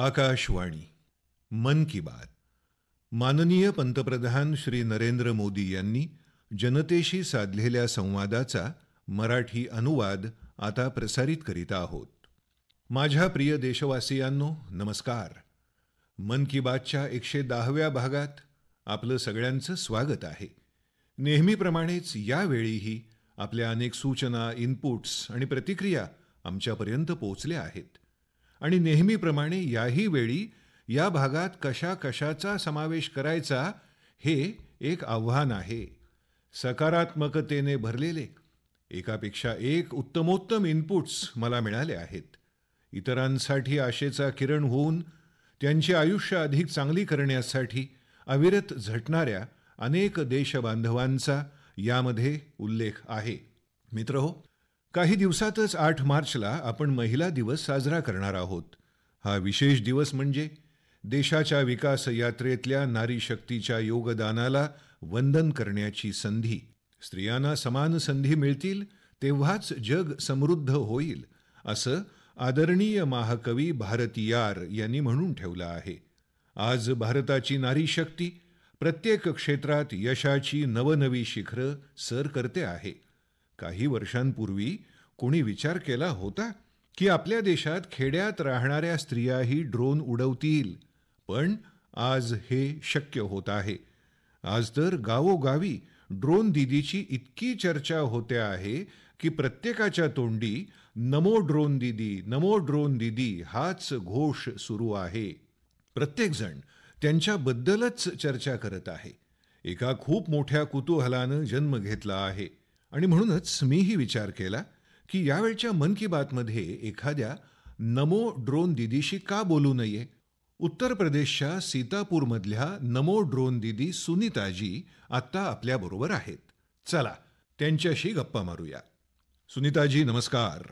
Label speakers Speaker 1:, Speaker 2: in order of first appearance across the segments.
Speaker 1: आकाशवाणी मन की बात माननीय पंतप्रधान श्री नरेंद्र मोदी यांनी जनतेशी साधलेल्या संवादाचा मराठी अनुवाद आता प्रसारित करीत आहोत माझ्या प्रिय देशवासियांनो नमस्कार मन की बातच्या एकशे दहाव्या भागात आपलं सगळ्यांचं स्वागत आहे नेहमीप्रमाणेच यावेळीही आपल्या अनेक सूचना इनपुट्स आणि प्रतिक्रिया आमच्यापर्यंत पोहोचल्या आहेत आणि नेहमीप्रमाणे याही वेळी या भागात कशा कशाचा समावेश करायचा हे एक आव्हान आहे सकारात्मकतेने भरलेले एकापेक्षा एक उत्तमोत्तम इनपुट्स मला मिळाले आहेत इतरांसाठी आशेचा किरण होऊन त्यांचे आयुष्य अधिक चांगली करण्यासाठी अविरत झटणाऱ्या अनेक देशबांधवांचा यामध्ये उल्लेख आहे मित्र हो काही दिवसातच आठ मार्चला आपण महिला दिवस साजरा करणार आहोत हा विशेष दिवस म्हणजे देशाच्या विकास यात्रेतल्या नारी शक्तीच्या योगदानाला वंदन करण्याची संधी स्त्रियांना समान संधी मिळतील तेव्हाच जग समृद्ध होईल असं आदरणीय महाकवी भारतीयार यांनी म्हणून ठेवलं आहे आज भारताची नारी शक्ती प्रत्येक क्षेत्रात यशाची नवनवी शिखरं सर करते आहे काही वर्षांपूर्वी कोणी विचार केला होता की आपल्या देशात खेड्यात राहणाऱ्या स्त्रियाही ड्रोन उडवतील पण आज हे शक्य होत आहे आज तर गावोगावी ड्रोन दिदीची इतकी चर्चा होते आहे की प्रत्येकाच्या तोंडी नमो ड्रोन दिदी नमो ड्रोन दिदी हाच घोष सुरू आहे प्रत्येकजण त्यांच्याबद्दलच चर्चा करत आहे एका खूप मोठ्या कुतूहलानं जन्म घेतला आहे आणि म्हणूनच मीही विचार केला की यावेळच्या मन की बातमध्ये एखाद्या नमो ड्रोन दिदीशी का बोलू नये उत्तर प्रदेशच्या सीतापूरमधल्या नमो ड्रोन दिदी सुनीताजी आत्ता आपल्याबरोबर आहेत चला त्यांच्याशी गप्पा मारूया सुनीताजी नमस्कार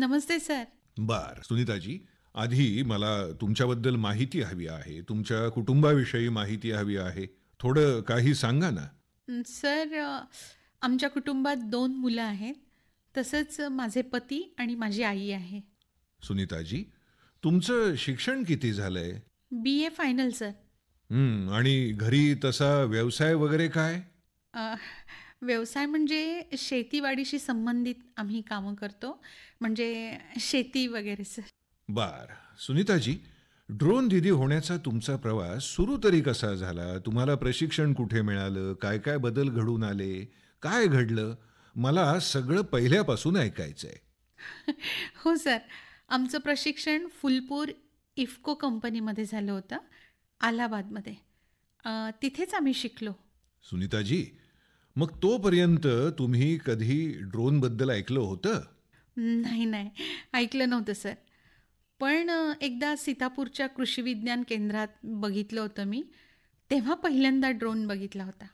Speaker 2: नमस्ते सर
Speaker 1: बर सुनीताजी आधी मला तुमच्याबद्दल माहिती हवी आहे तुमच्या कुटुंबाविषयी माहिती हवी आहे थोडं काही सांगा ना
Speaker 2: सर आमच्या कुटुंबात दोन मुलं आहेत तसंच माझे पती आणि माझी आई आहे
Speaker 1: सुनीताजी तुमचं शिक्षण किती झालंय
Speaker 2: बी ए फायनल सर
Speaker 1: आणि घरी तसा व्यवसाय वगैरे काय
Speaker 2: व्यवसाय म्हणजे शेतीवाडीशी संबंधित आम्ही कामं करतो म्हणजे शेती वगैरे सर
Speaker 1: बर सुनीताजी ड्रोन दिदी होण्याचा तुमचा प्रवास सुरू तरी कसा झाला तुम्हाला प्रशिक्षण कुठे मिळालं काय काय बदल घडून आले काय घडलं मला सगळं पहिल्यापासून ऐकायचंय
Speaker 2: हो सर आमचं प्रशिक्षण फुलपूर इफको कंपनीमध्ये झालं होतं अलाहाबादमध्ये तिथेच आम्ही शिकलो
Speaker 1: सुनीताजी मग तोपर्यंत तुम्ही कधी ड्रोनबद्दल ऐकलं होतं
Speaker 2: नाही नाही ऐकलं नव्हतं सर पण एकदा सीतापूरच्या कृषी विज्ञान केंद्रात बघितलं होतं मी तेव्हा पहिल्यांदा ड्रोन बघितला होता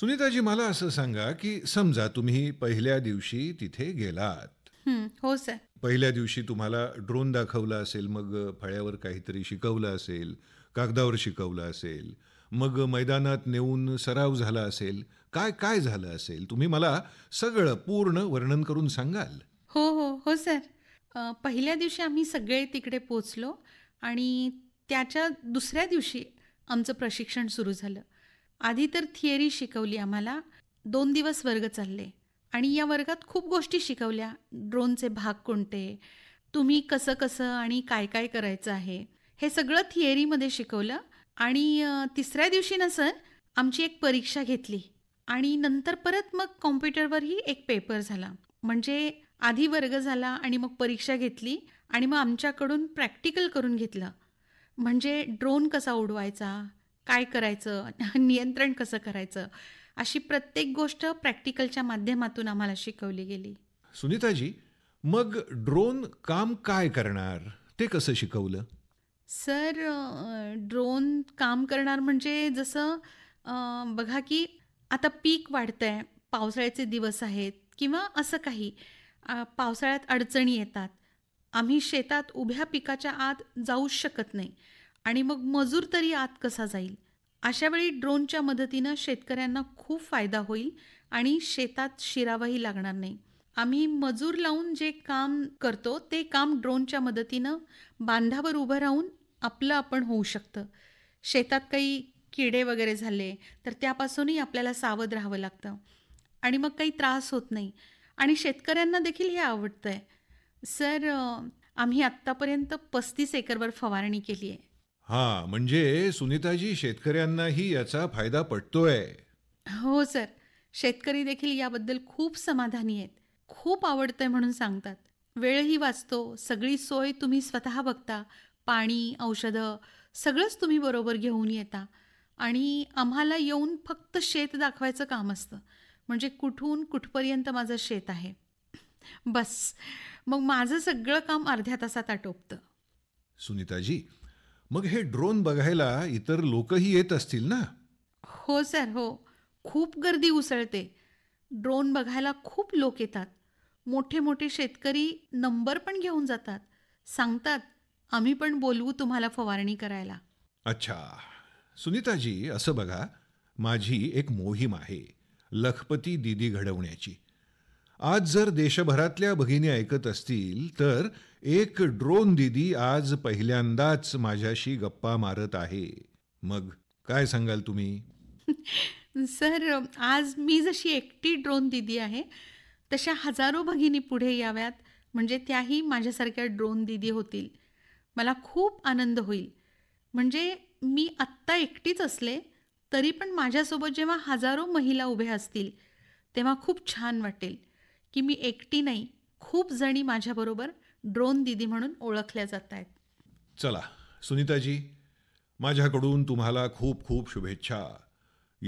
Speaker 1: सुनीताजी मला असं सांगा की समजा तुम्ही पहिल्या दिवशी तिथे गेलात हो सर पहिल्या दिवशी तुम्हाला ड्रोन दाखवला असेल मग फळ्यावर काहीतरी शिकवलं असेल कागदावर शिकवलं असेल मग मैदानात नेऊन सराव झाला असेल काय काय झालं असेल तुम्ही मला सगळं पूर्ण वर्णन करून सांगाल
Speaker 2: हो हो हो सर पहिल्या दिवशी आम्ही सगळे तिकडे पोचलो आणि त्याच्या दुसऱ्या दिवशी आमचं प्रशिक्षण सुरू झालं आधी तर थिअरी शिकवली आम्हाला दोन दिवस वर्ग चालले आणि या वर्गात खूप गोष्टी शिकवल्या ड्रोनचे भाग कोणते तुम्ही कसं कसं आणि काय काय करायचं आहे हे सगळं थिअरीमध्ये शिकवलं आणि तिसऱ्या दिवशी ना सर आमची एक परीक्षा घेतली आणि नंतर परत मग कॉम्प्युटरवरही एक पेपर झाला म्हणजे आधी वर्ग झाला आणि मग परीक्षा घेतली आणि मग आमच्याकडून प्रॅक्टिकल करून घेतलं म्हणजे ड्रोन कसा उडवायचा काय करायचं नियंत्रण कसं करायचं अशी प्रत्येक गोष्ट प्रॅक्टिकलच्या माध्यमातून आम्हाला शिकवली गेली
Speaker 1: सुनीताजी मग ड्रोन काम काय करणार ते कसं शिकवलं
Speaker 2: सर ड्रोन काम करणार म्हणजे जसं बघा की आता पीक वाढतंय पावसाळ्याचे दिवस आहेत किंवा असं काही पावसाळ्यात अडचणी येतात आम्ही शेतात उभ्या पिकाच्या आत जाऊच शकत नाही आणि मग मजूर तरी आत कसा जाईल अशावेळी ड्रोनच्या मदतीनं शेतकऱ्यांना खूप फायदा होईल आणि शेतात शिरावाही लागणार नाही आम्ही मजूर लावून जे काम करतो ते काम ड्रोनच्या मदतीनं बांधावर उभं राहून आपलं आपण होऊ शकतं शेतात काही किडे वगैरे झाले तर त्यापासूनही आपल्याला सावध राहावं लागतं आणि मग काही त्रास होत नाही आणि शेतकऱ्यांना देखील हे आवडतं आहे सर आम्ही आत्तापर्यंत पस्तीस एकरवर फवारणी केली आहे
Speaker 1: हा म्हणजे सुनीताजी शेतकऱ्यांनाही याचा फायदा पटतोय
Speaker 2: हो सर शेतकरी देखील याबद्दल खूप समाधानी आहेत खूप आवडतंय म्हणून सांगतात वेळही वाचतो सगळी सोय तुम्ही स्वतः बघता पाणी औषधं सगळंच तुम्ही बरोबर घेऊन येता आणि आम्हाला येऊन फक्त शेत दाखवायचं काम असतं म्हणजे कुठून कुठपर्यंत माझं शेत आहे बस मग माझं सगळं काम अर्ध्या तासात आटोपतं
Speaker 1: सुनीताजी मग हे ड्रोन बघायला इतर लोकही येत असतील ना
Speaker 2: हो सर हो खूप गर्दी उसळते ड्रोन बघायला खूप लोक येतात मोठे मोठे शेतकरी नंबर पण घेऊन जातात सांगतात आम्ही पण बोलवू तुम्हाला फवारणी करायला
Speaker 1: अच्छा सुनीताजी असं बघा माझी एक मोहीम आहे लखपती दिदी घडवण्याची आज जर देशभरातल्या भगिनी ऐकत असतील तर एक ड्रोन दिदी आज पहिल्यांदाच माझ्याशी गप्पा मारत आहे मग काय सांगाल तुम्ही
Speaker 2: सर आज मी जशी एकटी ड्रोन दिदी आहे तशा हजारो भगिनी पुढे याव्यात म्हणजे त्याही माझ्यासारख्या ड्रोन दीदी होतील मला खूप आनंद होईल म्हणजे मी आत्ता एकटीच असले तरी पण माझ्यासोबत जेव्हा हजारो महिला उभ्या असतील तेव्हा खूप छान वाटेल की मी एकटी नाही खूप जणी माझ्याबरोबर ड्रोन दिदी म्हणून ओळखल्या जात आहेत
Speaker 1: चला सुनीताजी माझ्याकडून तुम्हाला खूप खूप शुभेच्छा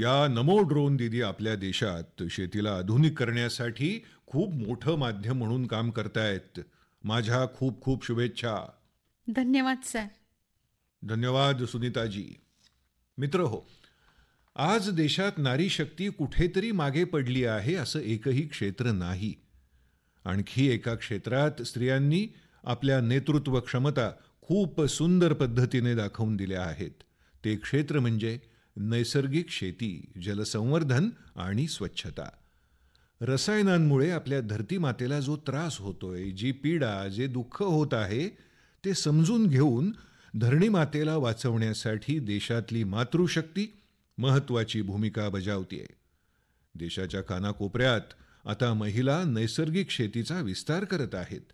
Speaker 1: या नमो ड्रोन दिदी आपल्या देशात शेतीला आधुनिक करण्यासाठी खूप मोठं माध्यम म्हणून काम करतायत माझ्या खूप खूप शुभेच्छा
Speaker 2: धन्यवाद सर
Speaker 1: धन्यवाद सुनीताजी मित्र हो आज देशात नारी शक्ती कुठेतरी मागे पडली आहे असं एकही क्षेत्र नाही आणखी एका क्षेत्रात स्त्रियांनी आपल्या नेतृत्व क्षमता खूप सुंदर पद्धतीने दाखवून दिल्या आहेत ते क्षेत्र म्हणजे नैसर्गिक शेती जलसंवर्धन आणि स्वच्छता रसायनांमुळे आपल्या धरतीमातेला जो त्रास होतोय जी पीडा जे दुःख होत आहे ते समजून घेऊन धरणीमातेला वाचवण्यासाठी देशातली मातृशक्ती महत्वाची भूमिका बजावतेय देशाच्या कानाकोपऱ्यात आता महिला नैसर्गिक शेतीचा विस्तार करत आहेत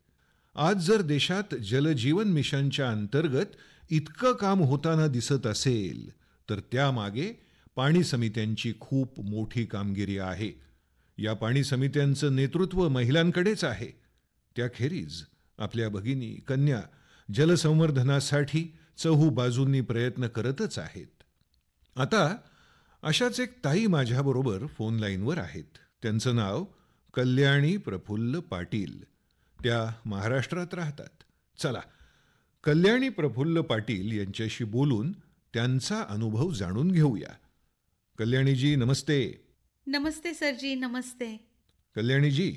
Speaker 1: आज जर देशात जलजीवन मिशनच्या अंतर्गत इतकं काम होताना दिसत असेल तर त्यामागे पाणी समित्यांची खूप मोठी कामगिरी आहे या पाणी समित्यांचं नेतृत्व महिलांकडेच आहे त्याखेरीज आपल्या भगिनी कन्या जलसंवर्धनासाठी चहू बाजूंनी प्रयत्न करतच आहेत आता अशाच एक ताई माझ्याबरोबर फोन लाईनवर आहेत त्यांचं नाव कल्याणी प्रफुल्ल पाटील त्या महाराष्ट्रात राहतात चला कल्याणी प्रफुल्ल पाटील यांच्याशी बोलून त्यांचा अनुभव जाणून घेऊया कल्याणीजी नमस्ते
Speaker 2: नमस्ते सरजी नमस्ते
Speaker 1: कल्याणीजी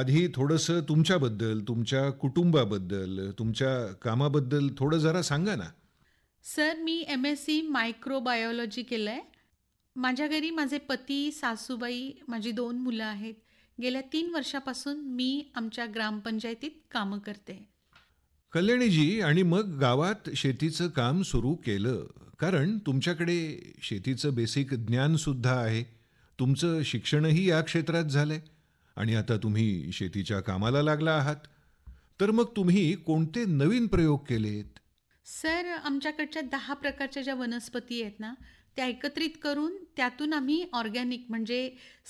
Speaker 1: आधी थोडंसं तुमच्याबद्दल तुमच्या कुटुंबाबद्दल तुमच्या कामाबद्दल थोडं जरा सांगा ना
Speaker 2: सर मी एम एस सी मायक्रोबायोलॉजी केलं आहे माझ्या घरी माझे पती सासूबाई माझी दोन मुलं आहेत गेल्या तीन वर्षापासून मी आमच्या ग्रामपंचायतीत कामं करते
Speaker 1: कल्याणीजी आणि मग गावात शेतीचं काम सुरू केलं कारण तुमच्याकडे शेतीचं बेसिक ज्ञान सुद्धा आहे तुमचं शिक्षणही या क्षेत्रात झालंय आणि आता तुम्ही शेतीच्या कामाला लागला आहात तर मग तुम्ही कोणते नवीन प्रयोग केलेत
Speaker 2: सर आमच्याकडच्या दहा प्रकारच्या ज्या वनस्पती आहेत ना त्या एकत्रित करून त्यातून आम्ही ऑर्गॅनिक म्हणजे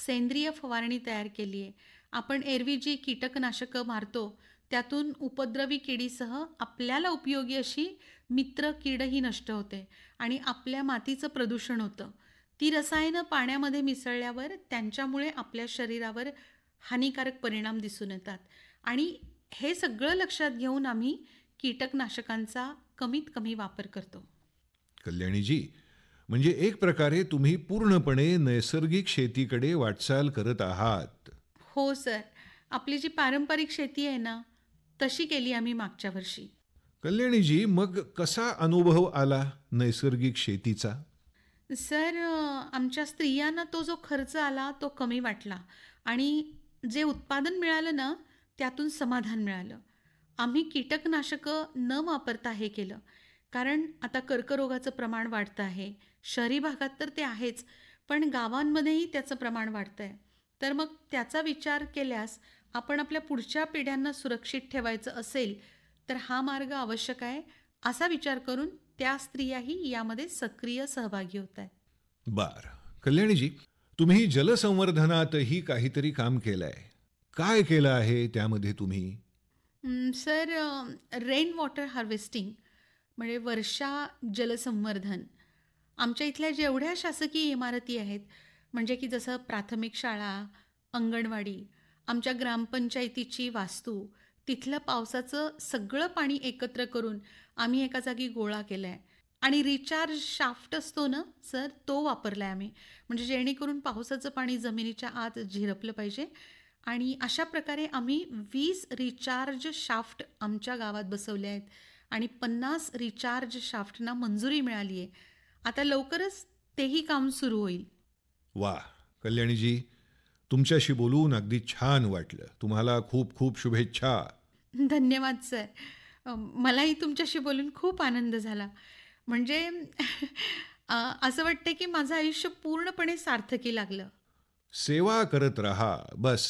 Speaker 2: सेंद्रिय फवारणी तयार केली आहे आपण एरवी जी कीटकनाशकं मारतो त्यातून उपद्रवी किडीसह आपल्याला उपयोगी अशी मित्र कीडही नष्ट होते आणि आपल्या मातीचं प्रदूषण होतं ती रसायनं पाण्यामध्ये मिसळल्यावर त्यांच्यामुळे आपल्या शरीरावर हानिकारक परिणाम दिसून येतात आणि हे सगळं लक्षात घेऊन आम्ही कीटकनाशकांचा कमीत कमी वापर करतो
Speaker 1: कल्याणीजी म्हणजे एक प्रकारे तुम्ही पूर्णपणे नैसर्गिक शेतीकडे वाटचाल करत आहात
Speaker 2: हो सर आपली जी पारंपरिक शेती आहे ना तशी केली आम्ही मागच्या वर्षी
Speaker 1: कल्याणीजी मग कसा अनुभव आला नैसर्गिक शेतीचा
Speaker 2: सर आमच्या स्त्रियांना तो जो खर्च आला तो कमी वाटला आणि जे उत्पादन मिळालं ना त्यातून समाधान मिळालं आम्ही कीटकनाशकं न वापरता हे केलं कारण आता कर्करोगाचं प्रमाण वाढतं आहे शहरी भागात तर ते आहेच पण गावांमध्येही त्याचं प्रमाण वाढतं आहे तर मग त्याचा विचार केल्यास आपण आपल्या पुढच्या पिढ्यांना सुरक्षित ठेवायचं असेल तर हा मार्ग आवश्यक आहे असा विचार करून त्या स्त्रियाही यामध्ये सक्रिय सहभागी होत आहेत
Speaker 1: बर कल्याणीजी तुम्ही जलसंवर्धनातही काहीतरी काम केलंय काय केलं आहे त्यामध्ये तुम्ही
Speaker 2: सर रेन वॉटर हार्वेस्टिंग म्हणजे वर्षा जलसंवर्धन आमच्या इथल्या जेवढ्या शासकीय इमारती आहेत म्हणजे की जसं प्राथमिक शाळा अंगणवाडी आमच्या ग्रामपंचायतीची वास्तू तिथलं पावसाचं सगळं पाणी एकत्र करून आम्ही एका जागी गोळा केलं आहे आणि रिचार्ज शाफ्ट असतो ना सर तो वापरला आहे आम्ही म्हणजे जेणेकरून पावसाचं पाणी जमिनीच्या आत झिरपलं पाहिजे आणि अशा प्रकारे आम्ही वीस रिचार्ज शाफ्ट आमच्या गावात बसवले आहेत आणि पन्नास रिचार्ज शाफ्टना मंजुरी मिळाली आहे आता लवकरच तेही काम सुरू होईल
Speaker 1: वा कल्याणीजी तुमच्याशी बोलून अगदी छान वाटलं तुम्हाला खूप खूप शुभेच्छा
Speaker 2: धन्यवाद सर मलाही तुमच्याशी बोलून खूप आनंद झाला म्हणजे असं वाटतं की माझं आयुष्य पूर्णपणे सार्थकी लागलं
Speaker 1: सेवा करत राहा बस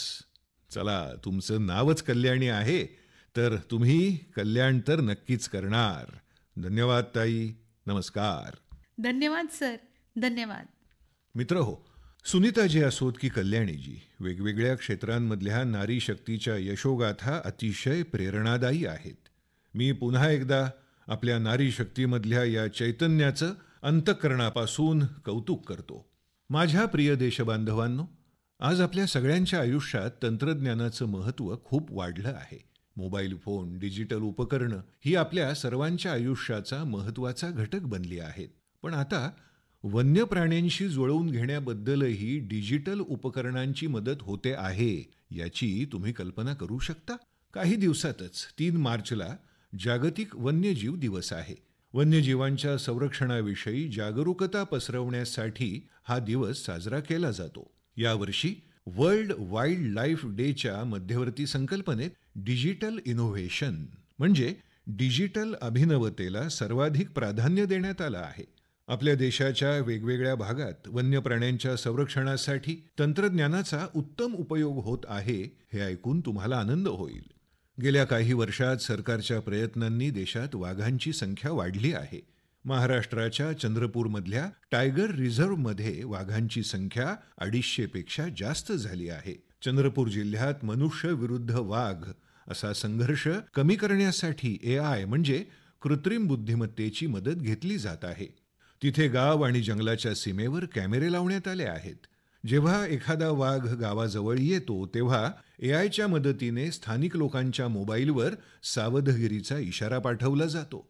Speaker 1: चला तुमचं नावच कल्याणी आहे तर तुम्ही कल्याण तर नक्कीच करणार धन्यवाद ताई नमस्कार
Speaker 2: धन्यवाद सर धन्यवाद
Speaker 1: मित्र हो सुनीताजी असोत की कल्याणीजी वेगवेगळ्या क्षेत्रांमधल्या नारी शक्तीच्या यशोगाथा अतिशय प्रेरणादायी आहेत मी पुन्हा एकदा आपल्या नारी शक्तीमधल्या या चैतन्याचं अंतकरणापासून कौतुक करतो माझ्या प्रिय देशबांधवांनो आज आपल्या सगळ्यांच्या आयुष्यात तंत्रज्ञानाचं महत्त्व खूप वाढलं आहे मोबाईल फोन डिजिटल उपकरणं ही आपल्या सर्वांच्या आयुष्याचा महत्त्वाचा घटक बनली आहेत पण आता वन्य प्राण्यांशी जुळवून घेण्याबद्दलही डिजिटल उपकरणांची मदत होते आहे याची तुम्ही कल्पना करू शकता काही दिवसातच तीन मार्चला जागतिक वन्यजीव दिवस आहे वन्यजीवांच्या संरक्षणाविषयी जागरूकता पसरवण्यासाठी हा दिवस साजरा केला जातो यावर्षी वर्ल्ड वाईल्ड लाईफ डेच्या मध्यवर्ती संकल्पनेत डिजिटल इनोव्हेशन म्हणजे डिजिटल अभिनवतेला सर्वाधिक प्राधान्य देण्यात आलं आहे आपल्या देशाच्या वेगवेगळ्या भागात वन्य प्राण्यांच्या संरक्षणासाठी तंत्रज्ञानाचा उत्तम उपयोग होत आहे हे ऐकून तुम्हाला आनंद होईल गेल्या काही वर्षात सरकारच्या प्रयत्नांनी देशात वाघांची संख्या वाढली आहे महाराष्ट्राच्या चंद्रपूरमधल्या टायगर रिझर्व्हमध्ये वाघांची संख्या अडीचशेपेक्षा जास्त झाली आहे चंद्रपूर जिल्ह्यात मनुष्य विरुद्ध वाघ असा संघर्ष कमी करण्यासाठी ए आय म्हणजे कृत्रिम बुद्धिमत्तेची मदत घेतली जात आहे तिथे गाव आणि जंगलाच्या सीमेवर कॅमेरे लावण्यात आले आहेत जेव्हा एखादा वाघ गावाजवळ येतो तेव्हा एआयच्या मदतीने स्थानिक लोकांच्या मोबाईलवर सावधगिरीचा इशारा पाठवला जातो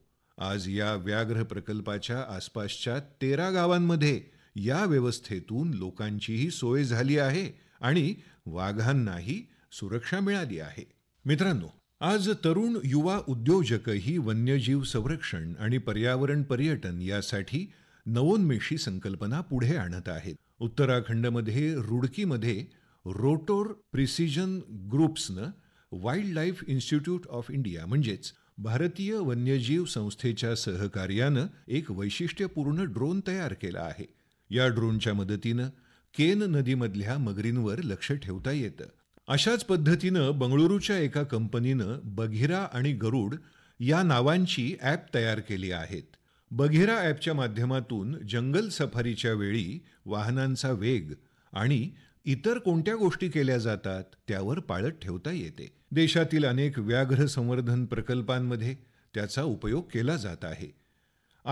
Speaker 1: आज या व्याघ्र प्रकल्पाच्या आसपासच्या तेरा गावांमध्ये या व्यवस्थेतून लोकांचीही सोय झाली आहे आणि वाघांनाही सुरक्षा मिळाली आहे मित्रांनो आज तरुण युवा उद्योजकही वन्यजीव संरक्षण आणि पर्यावरण पर्यटन यासाठी नवोन्मेषी संकल्पना पुढे आणत आहेत उत्तराखंडमध्ये रुडकीमध्ये रोटोर प्रिसिजन ग्रुप्सनं wild life institute of India म्हणजेच भारतीय वन्यजीव संस्थेच्या सहकार्यानं एक वैशिष्ट्यपूर्ण ड्रोन तयार केला आहे या ड्रोनच्या मदतीनं केन नदीमधल्या मगरींवर लक्ष ठेवता येतं अशाच पद्धतीनं बंगळुरूच्या एका कंपनीनं बघिरा आणि गरुड या नावांची ॲप तयार केली आहेत बघिरा ॲपच्या माध्यमातून जंगल सफारीच्या वेळी वाहनांचा वेग आणि इतर कोणत्या गोष्टी केल्या जातात त्यावर पाळत ठेवता येते देशातील अनेक व्याघ्र संवर्धन प्रकल्पांमध्ये त्याचा उपयोग केला जात आहे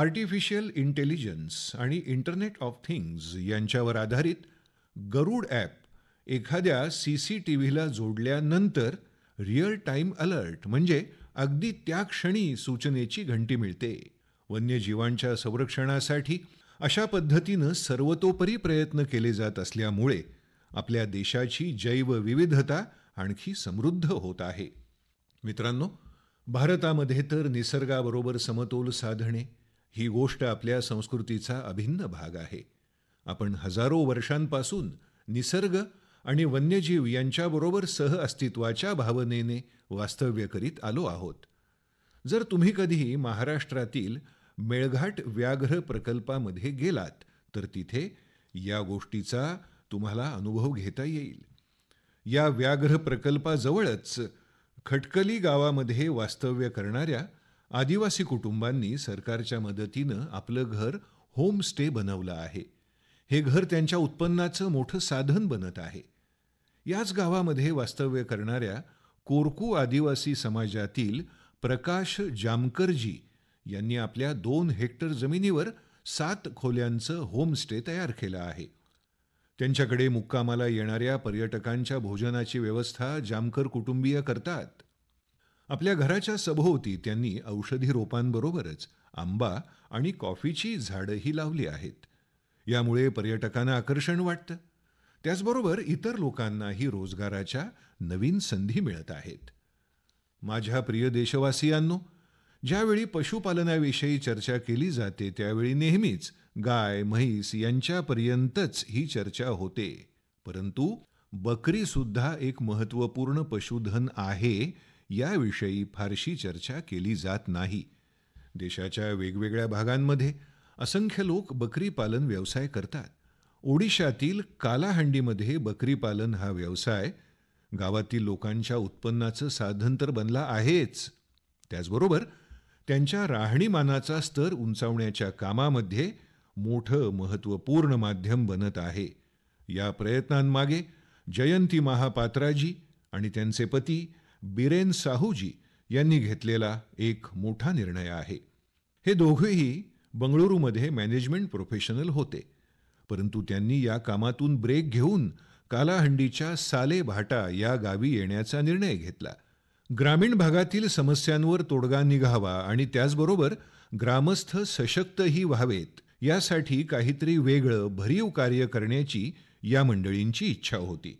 Speaker 1: आर्टिफिशियल इंटेलिजन्स आणि इंटरनेट ऑफ थिंग्ज यांच्यावर आधारित गरुड ॲप एखाद्या सी सी टी व्हीला जोडल्यानंतर रिअल टाईम अलर्ट म्हणजे अगदी त्या क्षणी सूचनेची घंटी मिळते वन्यजीवांच्या संरक्षणासाठी अशा पद्धतीनं सर्वतोपरी प्रयत्न केले जात असल्यामुळे आपल्या देशाची जैवविविधता आणखी समृद्ध होत आहे मित्रांनो भारतामध्ये तर निसर्गाबरोबर समतोल साधणे ही गोष्ट आपल्या संस्कृतीचा अभिन्न भाग आहे आपण हजारो वर्षांपासून निसर्ग आणि वन्यजीव यांच्याबरोबर सहअस्तित्वाच्या भावनेने वास्तव्य करीत आलो आहोत जर तुम्ही कधी महाराष्ट्रातील मेळघाट व्याघ्र प्रकल्पामध्ये गेलात तर तिथे या गोष्टीचा तुम्हाला अनुभव घेता येईल या व्याघ्र प्रकल्पाजवळच खटकली गावामध्ये वास्तव्य करणाऱ्या आदिवासी कुटुंबांनी सरकारच्या मदतीनं आपलं घर होमस्टे बनवलं आहे हे घर त्यांच्या उत्पन्नाचं मोठं साधन बनत आहे याच गावामध्ये वास्तव्य करणाऱ्या कोरकू आदिवासी समाजातील प्रकाश जामकरजी यांनी आपल्या दोन हेक्टर जमिनीवर सात खोल्यांचं होमस्टे तयार केलं आहे त्यांच्याकडे मुक्कामाला येणाऱ्या पर्यटकांच्या भोजनाची व्यवस्था जामकर कुटुंबीय करतात आपल्या घराच्या सभोवती त्यांनी औषधी रोपांबरोबरच आंबा आणि कॉफीची झाडंही लावली आहेत यामुळे पर्यटकांना आकर्षण वाटतं त्याचबरोबर इतर लोकांनाही रोजगाराच्या नवीन संधी मिळत आहेत माझ्या प्रिय देशवासियांनो ज्यावेळी पशुपालनाविषयी चर्चा केली जाते त्यावेळी नेहमीच गाय म्हैस यांच्यापर्यंतच ही चर्चा होते परंतु बकरीसुद्धा एक महत्त्वपूर्ण पशुधन आहे याविषयी फारशी चर्चा केली जात नाही देशाच्या वेगवेगळ्या भागांमध्ये असंख्य लोक बकरी पालन व्यवसाय करतात ओडिशातील कालाहंडीमध्ये बकरीपालन हा व्यवसाय गावातील लोकांच्या उत्पन्नाचं साधन तर बनला आहेच त्याचबरोबर त्यांच्या राहणीमानाचा स्तर उंचावण्याच्या कामामध्ये मोठं महत्त्वपूर्ण माध्यम बनत आहे या प्रयत्नांमागे जयंती महापात्राजी आणि त्यांचे पती बिरेन साहूजी यांनी घेतलेला एक मोठा निर्णय आहे हे दोघेही बंगळुरूमध्ये मॅनेजमेंट प्रोफेशनल होते परंतु त्यांनी या कामातून ब्रेक घेऊन कालाहंडीच्या सालेभाटा या गावी येण्याचा निर्णय घेतला ग्रामीण भागातील समस्यांवर तोडगा निघावा आणि त्याचबरोबर ग्रामस्थ सशक्तही व्हावेत यासाठी काहीतरी वेगळं भरीव कार्य करण्याची या मंडळींची इच्छा होती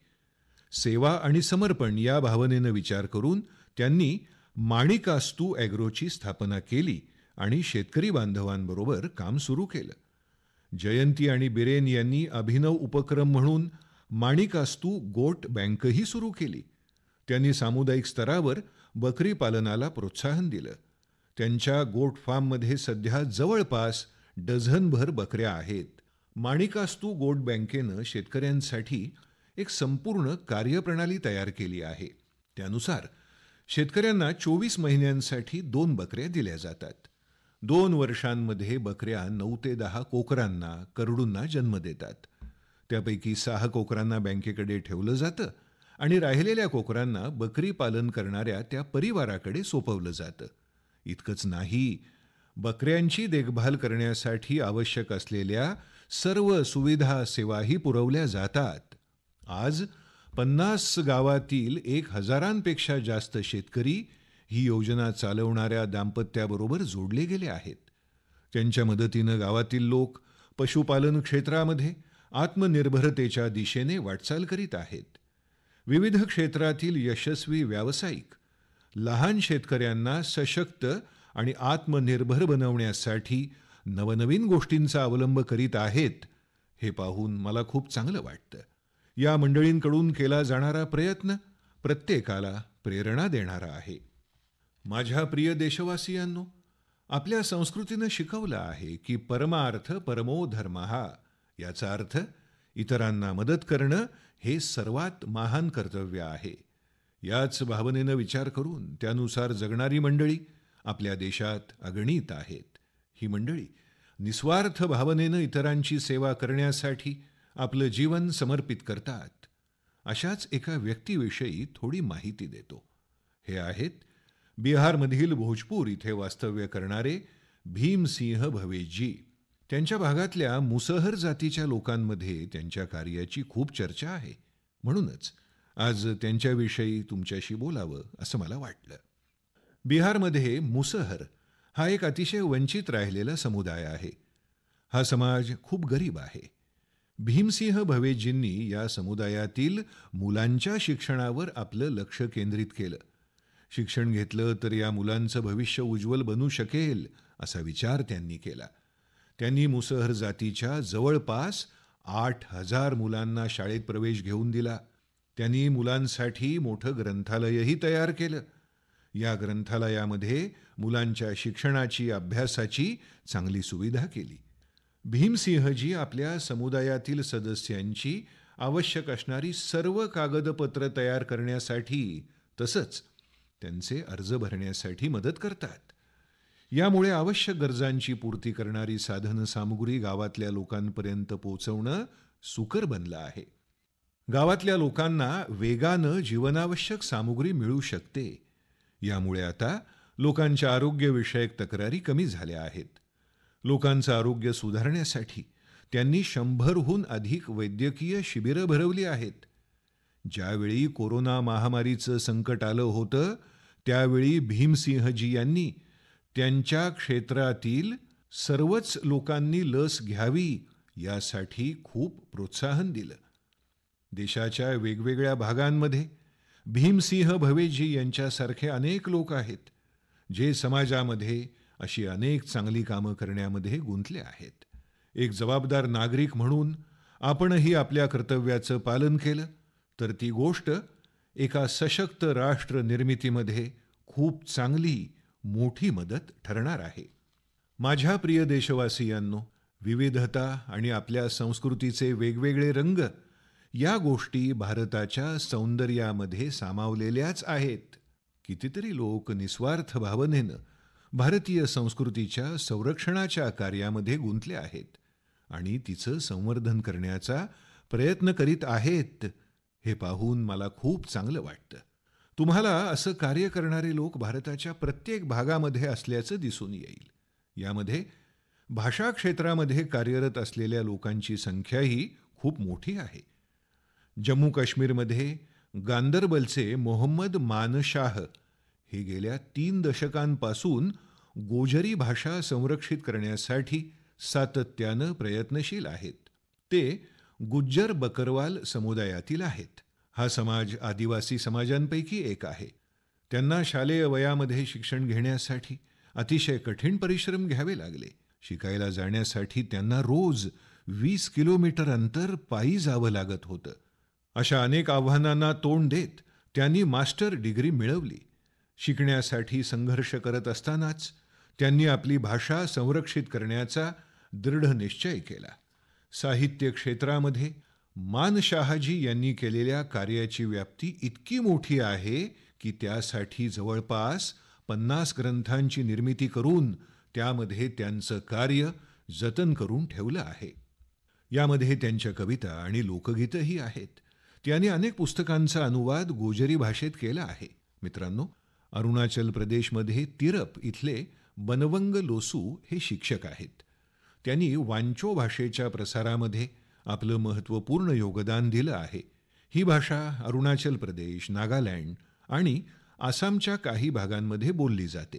Speaker 1: सेवा आणि समर्पण या भावनेनं विचार करून त्यांनी माणिकास्तू अॅग्रोची स्थापना केली आणि शेतकरी बांधवांबरोबर काम सुरू केलं जयंती आणि बिरेन यांनी अभिनव उपक्रम म्हणून माणिकास्तू गोट बँकही सुरू केली त्यांनी सामुदायिक स्तरावर बकरी पालनाला प्रोत्साहन दिलं त्यांच्या गोट फार्ममध्ये सध्या जवळपास डझनभर बकऱ्या आहेत माणिकास्तू गोट बँकेनं शेतकऱ्यांसाठी एक संपूर्ण कार्यप्रणाली तयार केली आहे त्यानुसार शेतकऱ्यांना चोवीस महिन्यांसाठी दोन बकऱ्या दिल्या जातात दोन वर्षांमध्ये बकऱ्या नऊ ते दहा कोकरांना करडूंना जन्म देतात त्यापैकी सहा कोकरांना बँकेकडे ठेवलं जातं आणि राहिलेल्या कोकरांना बकरी पालन करणाऱ्या त्या परिवाराकडे सोपवलं जातं इतकंच नाही बकऱ्यांची देखभाल करण्यासाठी आवश्यक असलेल्या सर्व सुविधा सेवाही पुरवल्या जातात आज पन्नास गावातील एक हजारांपेक्षा जास्त शेतकरी ही योजना चालवणाऱ्या दाम्पत्याबरोबर जोडले गेले आहेत त्यांच्या मदतीनं गावातील लोक पशुपालन क्षेत्रामध्ये आत्मनिर्भरतेच्या दिशेने वाटचाल करीत आहेत विविध क्षेत्रातील यशस्वी व्यावसायिक लहान शेतकऱ्यांना सशक्त आणि आत्मनिर्भर बनवण्यासाठी नवनवीन गोष्टींचा अवलंब करीत आहेत हे पाहून मला खूप चांगलं वाटतं या मंडळींकडून केला जाणारा प्रयत्न प्रत्येकाला प्रेरणा देणारा आहे माझ्या प्रिय देशवासियांनो आपल्या संस्कृतीनं शिकवलं आहे की परमार्थ परमो धर्म याचा अर्थ इतरांना मदत करणं हे सर्वात महान कर्तव्य आहे याच भावनेनं विचार करून त्यानुसार जगणारी मंडळी आपल्या देशात अगणित आहेत ही मंडळी निस्वार्थ भावनेनं इतरांची सेवा करण्यासाठी आपलं जीवन समर्पित करतात अशाच एका व्यक्तीविषयी थोडी माहिती देतो हे आहेत बिहारमधील भोजपूर इथे वास्तव्य करणारे भीमसिंह भवेजी त्यांच्या भागातल्या मुसहर जातीच्या लोकांमध्ये त्यांच्या कार्याची खूप चर्चा आहे म्हणूनच आज त्यांच्याविषयी तुमच्याशी बोलावं असं मला वाटलं बिहारमध्ये मुसहर हा एक अतिशय वंचित राहिलेला समुदाय आहे हा समाज खूप गरीब आहे भीमसिंह भवेजींनी या समुदायातील मुलांच्या शिक्षणावर आपलं लक्ष केंद्रित केलं शिक्षण घेतलं तर या मुलांचं भविष्य उज्ज्वल बनू शकेल असा विचार त्यांनी केला त्यांनी मुसहर जातीच्या जवळपास आठ हजार मुलांना शाळेत प्रवेश घेऊन दिला त्यांनी मुलांसाठी मोठं ग्रंथालयही तयार केलं या ग्रंथालयामध्ये मुलांच्या शिक्षणाची अभ्यासाची चांगली सुविधा केली भीमसिंहजी आपल्या समुदायातील सदस्यांची आवश्यक असणारी सर्व कागदपत्र तयार करण्यासाठी तसंच त्यांचे अर्ज भरण्यासाठी मदत करतात यामुळे आवश्यक गरजांची पूर्ती करणारी साधनसामुग्री गावातल्या लोकांपर्यंत पोहोचवणं सुकर बनलं आहे गावातल्या लोकांना वेगानं जीवनावश्यक सामुग्री मिळू शकते यामुळे आता लोकांच्या आरोग्यविषयक तक्रारी कमी झाल्या आहेत लोकांचं आरोग्य सुधारण्यासाठी त्यांनी शंभरहून अधिक वैद्यकीय शिबिरं भरवली आहेत ज्यावेळी कोरोना महामारीचं संकट आलं होतं त्यावेळी भीमसिंहजी यांनी त्यांच्या क्षेत्रातील सर्वच लोकांनी लस घ्यावी यासाठी खूप प्रोत्साहन दिलं देशाच्या वेगवेगळ्या भागांमध्ये भीमसिंह भवेजी यांच्यासारखे अनेक लोक आहेत जे समाजामध्ये अशी अनेक चांगली कामं करण्यामध्ये गुंतले आहेत एक जबाबदार नागरिक म्हणून आपणही आपल्या कर्तव्याचं पालन केलं तर ती गोष्ट एका सशक्त राष्ट्र निर्मितीमध्ये खूप चांगली मोठी मदत ठरणार आहे माझ्या प्रिय देशवासियांनो विविधता आणि आपल्या संस्कृतीचे वेगवेगळे रंग या गोष्टी भारताच्या सौंदर्यामध्ये सामावलेल्याच आहेत कितीतरी लोक निस्वार्थ भावनेनं भारतीय संस्कृतीच्या संरक्षणाच्या कार्यामध्ये गुंतले आहेत आणि तिचं संवर्धन करण्याचा प्रयत्न करीत आहेत हे पाहून मला खूप चांगलं वाटतं तुम्हाला असं कार्य करणारे लोक भारताच्या प्रत्येक भागामध्ये असल्याचं दिसून येईल यामध्ये भाषा क्षेत्रामध्ये कार्यरत असलेल्या लोकांची संख्याही खूप मोठी आहे जम्मू काश्मीरमध्ये गांदरबलचे मोहम्मद मानशाह हे गेल्या तीन दशकांपासून गोजरी भाषा संरक्षित करण्यासाठी सातत्यानं प्रयत्नशील आहेत ते गुज्जर बकरवाल समुदायातील आहेत हा समाज आदिवासी समाजांपैकी एक आहे त्यांना शालेय वयामध्ये शिक्षण घेण्यासाठी अतिशय कठीण परिश्रम घ्यावे लागले शिकायला जाण्यासाठी त्यांना रोज वीस किलोमीटर अंतर पायी जावं लागत होतं अशा अनेक आव्हानांना तोंड देत त्यांनी मास्टर डिग्री मिळवली शिकण्यासाठी संघर्ष करत असतानाच त्यांनी आपली भाषा संरक्षित करण्याचा दृढ निश्चय केला साहित्य क्षेत्रामध्ये मान शहाजी यांनी केलेल्या कार्याची व्याप्ती इतकी मोठी आहे की त्यासाठी जवळपास पन्नास ग्रंथांची निर्मिती करून त्यामध्ये त्यांचं कार्य जतन करून ठेवलं आहे यामध्ये त्यांच्या कविता आणि लोकगीतही आहेत त्यांनी अनेक पुस्तकांचा अनुवाद गोजरी भाषेत केला आहे मित्रांनो अरुणाचल प्रदेशमध्ये तिरप इथले बनवंग लोसू हे शिक्षक आहेत त्यांनी वांचो भाषेच्या प्रसारामध्ये आपलं महत्त्वपूर्ण योगदान दिलं आहे ही भाषा अरुणाचल प्रदेश नागालँड आणि आसामच्या काही भागांमध्ये बोलली जाते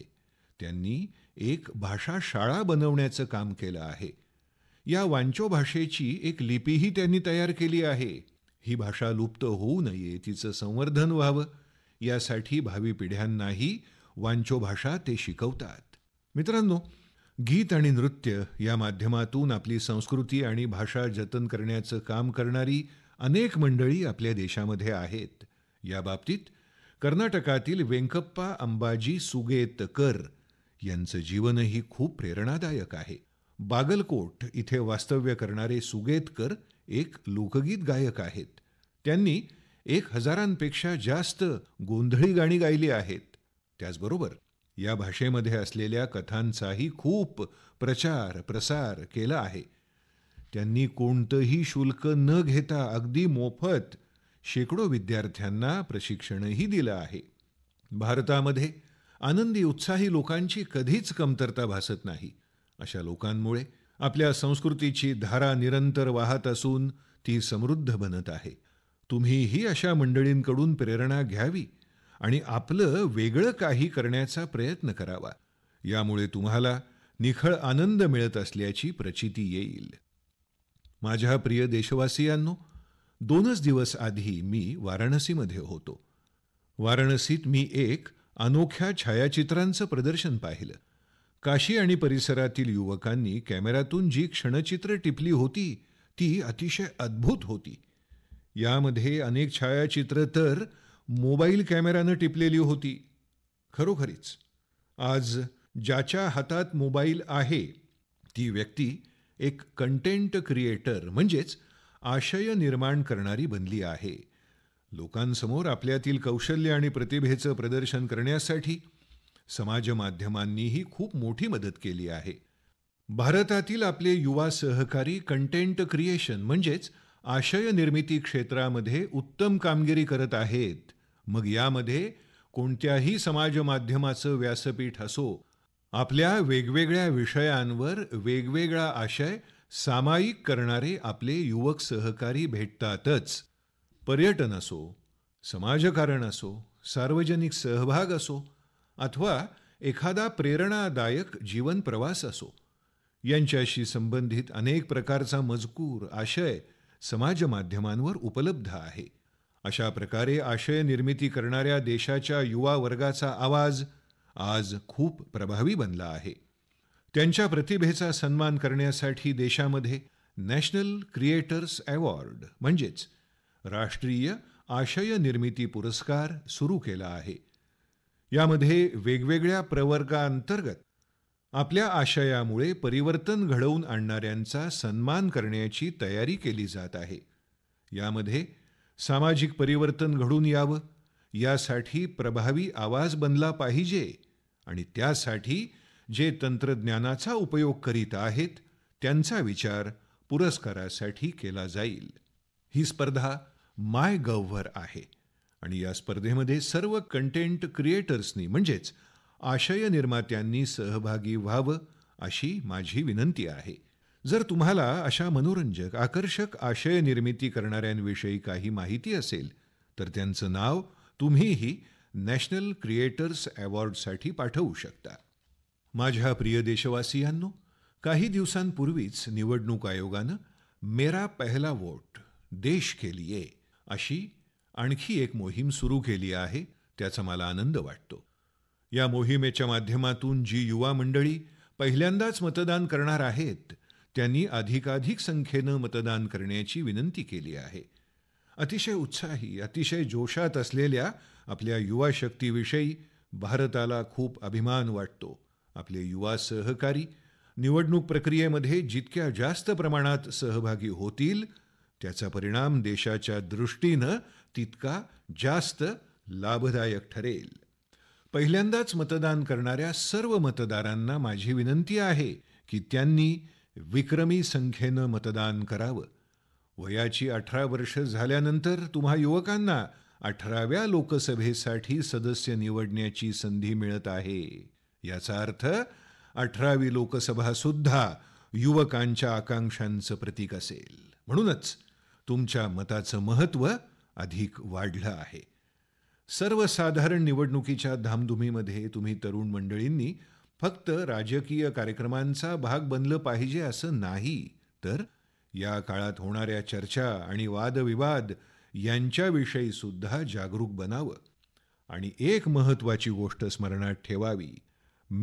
Speaker 1: त्यांनी एक भाषा शाळा बनवण्याचं काम केलं आहे या वांचो भाषेची एक लिपीही त्यांनी तयार केली आहे ही भाषा लुप्त होऊ नये तिचं संवर्धन व्हावं यासाठी भावी पिढ्यांनाही वांचो भाषा ते शिकवतात मित्रांनो गीत आणि नृत्य या माध्यमातून आपली संस्कृती आणि भाषा जतन करण्याचं काम करणारी अनेक मंडळी आपल्या देशामध्ये आहेत याबाबतीत कर्नाटकातील वेंकप्पा अंबाजी सुगेतकर यांचं जीवनही खूप प्रेरणादायक आहे बागलकोट इथे वास्तव्य करणारे सुगेतकर एक लोकगीत गायक आहेत त्यांनी एक हजारांपेक्षा जास्त गोंधळी गाणी गायली आहेत त्याचबरोबर या भाषेमध्ये असलेल्या कथांचाही खूप प्रचार प्रसार केला आहे त्यांनी कोणतंही शुल्क न घेता अगदी मोफत शेकडो विद्यार्थ्यांना प्रशिक्षणही दिलं आहे भारतामध्ये आनंदी उत्साही लोकांची कधीच कमतरता भासत नाही अशा लोकांमुळे आपल्या संस्कृतीची धारा निरंतर वाहत असून ती समृद्ध बनत आहे तुम्हीही अशा मंडळींकडून प्रेरणा घ्यावी आणि आपलं वेगळं काही करण्याचा प्रयत्न करावा यामुळे तुम्हाला निखळ आनंद मिळत असल्याची प्रचिती येईल माझ्या प्रिय देशवासियांनो दोनच दिवस आधी मी वाराणसीमध्ये होतो वाराणसीत मी एक अनोख्या छायाचित्रांचं प्रदर्शन पाहिलं काशी आणि परिसरातील युवकांनी कॅमेऱ्यातून जी क्षणचित्र टिपली होती ती अतिशय अद्भुत होती यामध्ये अनेक छायाचित्र तर मोबाईल कॅमेऱ्यानं टिपलेली होती खरोखरीच आज ज्याच्या हातात मोबाईल आहे ती व्यक्ती एक कंटेंट क्रिएटर म्हणजेच आशय निर्माण करणारी बनली आहे लोकांसमोर आपल्यातील कौशल्य आणि प्रतिभेचं प्रदर्शन करण्यासाठी समाज माध्यमांनीही खूप मोठी मदत केली आहे भारतातील आपले युवा सहकारी कंटेंट क्रिएशन म्हणजेच आशय निर्मिती क्षेत्रामध्ये उत्तम कामगिरी करत आहेत मग यामध्ये कोणत्याही समाज माध्यमाचं व्यासपीठ असो आपल्या वेगवेगळ्या विषयांवर वेगवेगळा आशय सामायिक करणारे आपले युवक सहकारी भेटतातच पर्यटन असो समाजकारण असो सार्वजनिक सहभाग असो अथवा एखादा प्रेरणादायक जीवन प्रवास असो यांच्याशी संबंधित अनेक प्रकारचा मजकूर आशय समाज माध्यमांवर उपलब्ध आहे अशा प्रकारे आशय निर्मिती करणाऱ्या देशाच्या युवा वर्गाचा आवाज आज खूप प्रभावी बनला आहे त्यांच्या प्रतिभेचा सन्मान करण्यासाठी देशामध्ये नॅशनल क्रिएटर्स अवॉर्ड म्हणजेच राष्ट्रीय आशय निर्मिती पुरस्कार सुरू केला आहे यामध्ये वेगवेगळ्या प्रवर्गाअंतर्गत आपल्या आशयामुळे परिवर्तन घडवून आणणाऱ्यांचा सन्मान करण्याची तयारी केली जात आहे यामध्ये सामाजिक परिवर्तन घडून यावं यासाठी प्रभावी आवाज बनला पाहिजे आणि त्यासाठी जे तंत्रज्ञानाचा उपयोग करीत आहेत त्यांचा विचार पुरस्कारासाठी केला जाईल ही स्पर्धा माय गव्हवर आहे आणि या स्पर्धेमध्ये सर्व कंटेंट क्रिएटर्सनी म्हणजेच आशय निर्मात्यांनी सहभागी व्हावं अशी माझी विनंती आहे जर तुम्हाला अशा मनोरंजक आकर्षक आशय निर्मिती करणाऱ्यांविषयी काही माहिती असेल तर त्यांचं नाव तुम्हीही नॅशनल क्रिएटर्स अवॉर्डसाठी पाठवू शकता माझ्या प्रिय देशवासियांनो काही दिवसांपूर्वीच निवडणूक आयोगानं मेरा पहिला वोट देश के लिए अशी आणखी एक मोहीम सुरू केली आहे त्याचा मला आनंद वाटतो या मोहिमेच्या माध्यमातून जी युवा मंडळी पहिल्यांदाच मतदान करणार आहेत त्यांनी अधिकाधिक संख्येनं मतदान करण्याची विनंती केली आहे अतिशय उत्साही अतिशय जोशात असलेल्या आपल्या युवा शक्तीविषयी भारताला खूप अभिमान वाटतो आपले युवा सहकारी निवडणूक प्रक्रियेमध्ये जितक्या जास्त प्रमाणात सहभागी होतील त्याचा परिणाम देशाच्या दृष्टीनं तितका जास्त लाभदायक ठरेल पहिल्यांदाच मतदान करणाऱ्या सर्व मतदारांना माझी विनंती आहे की त्यांनी विक्रमी संख्येनं मतदान करावं वयाची अठरा वर्ष झाल्यानंतर तुम्हा युवकांना अठराव्या लोकसभेसाठी सदस्य निवडण्याची संधी मिळत आहे याचा अर्थ अठरावी लोकसभा सुद्धा युवकांच्या आकांक्षांचं प्रतीक असेल म्हणूनच तुमच्या मताचं महत्व अधिक वाढलं आहे सर्वसाधारण निवडणुकीच्या धामधुमीमध्ये तुम्ही तरुण मंडळींनी फक्त राजकीय कार्यक्रमांचा भाग बनलं पाहिजे असं नाही तर या काळात होणाऱ्या चर्चा आणि वादविवाद यांच्याविषयी सुद्धा जागरूक बनावं आणि एक महत्त्वाची गोष्ट स्मरणात ठेवावी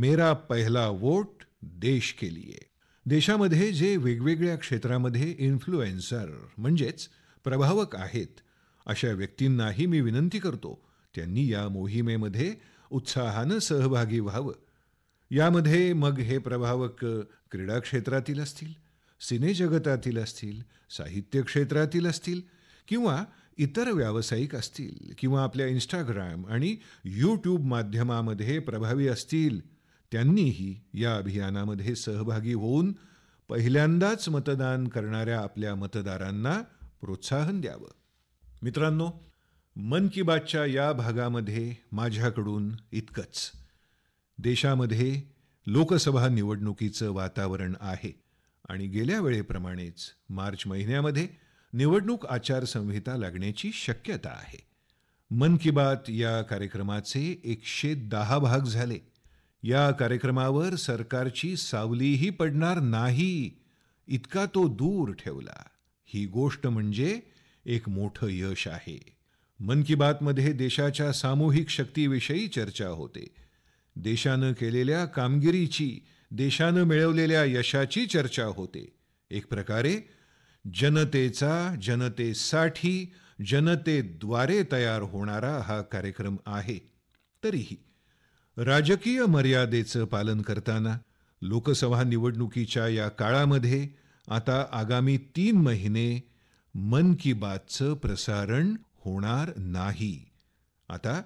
Speaker 1: मेरा पहिला वोट देश के लिए देशामध्ये जे वेगवेगळ्या क्षेत्रामध्ये इन्फ्लुएन्सर म्हणजेच प्रभावक आहेत अशा व्यक्तींनाही मी विनंती करतो त्यांनी या मोहिमेमध्ये उत्साहानं सहभागी व्हावं यामध्ये मग हे प्रभावक क्रीडा क्षेत्रातील असतील सिनेजगतातील असतील साहित्य क्षेत्रातील असतील किंवा इतर व्यावसायिक असतील किंवा आपल्या इंस्टाग्राम आणि यूट्यूब माध्यमामध्ये प्रभावी असतील त्यांनीही या अभियानामध्ये सहभागी होऊन पहिल्यांदाच मतदान करणाऱ्या आपल्या मतदारांना प्रोत्साहन द्यावं मित्रांनो मन की बातच्या या भागामध्ये माझ्याकडून इतकंच देशामध्ये लोकसभा निवडणुकीचं वातावरण आहे आणि गेल्या वेळेप्रमाणेच मार्च महिन्यामध्ये निवडणूक आचारसंहिता लागण्याची शक्यता आहे मन की बात या कार्यक्रमाचे एकशे दहा भाग झाले या कार्यक्रमावर सरकारची सावलीही पडणार नाही इतका तो दूर ठेवला ही गोष्ट म्हणजे एक मोठं यश आहे मन की बातमध्ये देशाच्या सामूहिक शक्तीविषयी चर्चा होते देशानं केलेल्या कामगिरीची देशानं मिळवलेल्या यशाची चर्चा होते एक प्रकारे जनतेचा जनतेसाठी जनतेद्वारे तयार होणारा हा कार्यक्रम आहे तरीही राजकीय मर्यादेचं पालन करताना लोकसभा निवडणुकीच्या या काळामध्ये आता आगामी तीन महिने मन की बातचं प्रसारण होणार नाही आता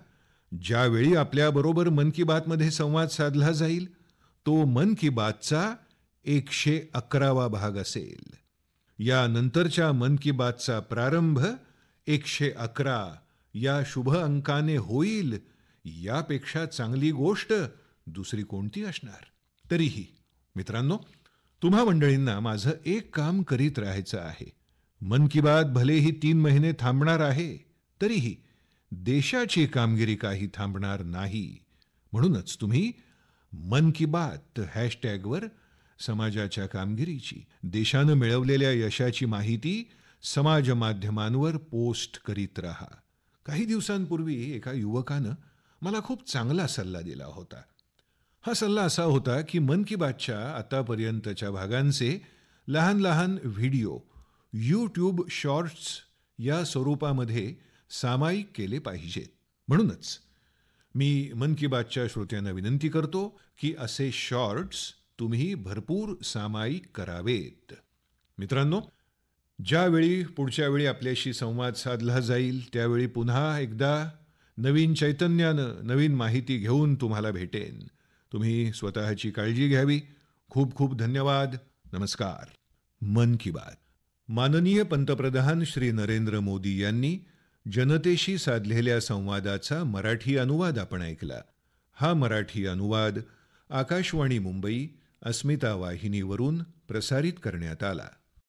Speaker 1: ज्यावेळी आपल्याबरोबर मन की बातमध्ये संवाद साधला जाईल तो मन की बातचा एकशे अकरावा भाग असेल नंतरच्या मन की बातचा प्रारंभ एकशे अकरा या शुभ अंकाने होईल यापेक्षा चांगली गोष्ट दुसरी कोणती असणार तरीही मित्रांनो तुम्हा मंडळींना माझं एक काम करीत राहायचं आहे मन की बात भलेही तीन महिने थांबणार आहे तरीही देशाची कामगिरी काही थांबणार नाही म्हणूनच तुम्ही मन की बात हॅशटॅगवर समाजाच्या कामगिरीची देशानं मिळवलेल्या यशाची माहिती समाज माध्यमांवर पोस्ट करीत राहा काही दिवसांपूर्वी एका युवकानं मला खूप चांगला सल्ला दिला होता हा सल्ला असा होता की मन की बातच्या आतापर्यंतच्या भागांचे लहान लहान व्हिडिओ यूट्यूब शॉर्ट्स या स्वरूपामध्ये सामायिक केले पाहिजेत म्हणूनच मी मन की बातच्या श्रोत्यांना विनंती करतो की असे शॉर्ट्स तुम्ही भरपूर सामायिक करावेत मित्रांनो ज्यावेळी पुढच्या वेळी आपल्याशी संवाद साधला जाईल त्यावेळी पुन्हा एकदा नवीन चैतन्यानं नवीन माहिती घेऊन तुम्हाला भेटेन तुम्ही स्वतःची काळजी घ्यावी खूप खूप धन्यवाद नमस्कार मन की बात माननीय पंतप्रधान श्री नरेंद्र मोदी यांनी जनतेशी साधलेल्या संवादाचा मराठी अनुवाद आपण ऐकला हा मराठी अनुवाद आकाशवाणी मुंबई अस्मिता वाहिनीवरून प्रसारित करण्यात आला